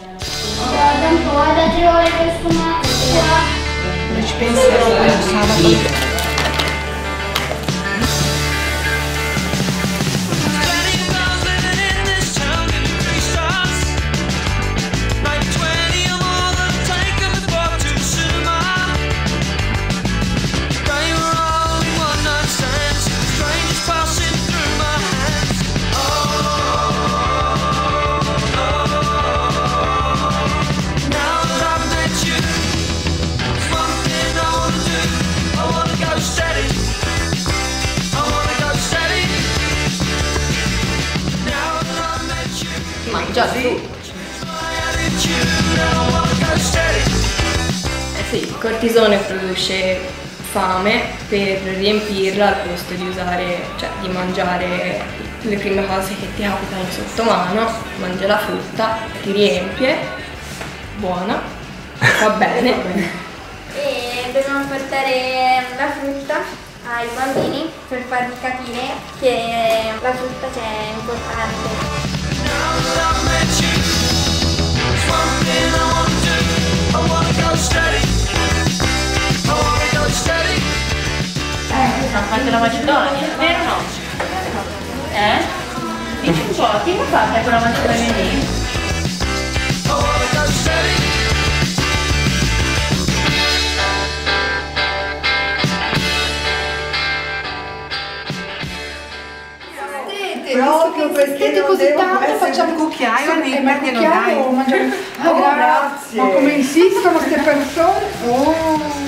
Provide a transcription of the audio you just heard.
Guarda fora de olhos com uma... Nós pensamos, frutto. Eh sì, il cortisone produce fame, per riempirla al posto di usare, cioè di mangiare le prime cose che ti capitano sotto mano, mangia la frutta, ti riempie, buona, va bene. E dobbiamo portare la frutta ai bambini per fargli capire che la frutta c'è importante. Hanno fatto la Macedonia, vero o no? Eh? Dici un po', chi l'ha fatta quella Macedonia lì? Proprio perché non così devo tanto, facciamo cucchiaio di ma glielo cucchiaio dai. Ah, Oh, grazie. grazie. Ma come insistono queste persone? Oh.